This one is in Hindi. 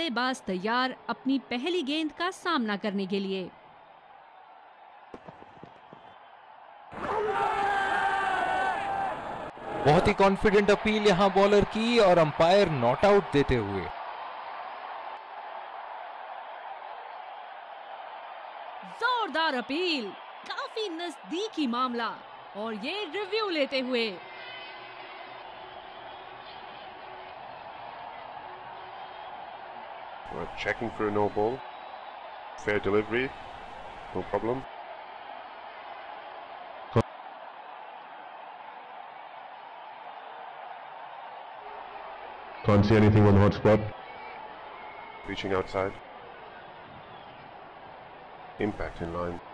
बल्लेबाज तैयार अपनी पहली गेंद का सामना करने के लिए। बहुत ही कॉन्फिडेंट अपील यहाँ बॉलर की और अंपायर नॉट आउट देते हुए। जोरदार अपील काफ़ी नजदीकी मामला और ये रिव्यू लेते हुए। We're checking for a no ball. Fair delivery, no problem. Can't see anything on the hotspot. Reaching outside. Impact in line.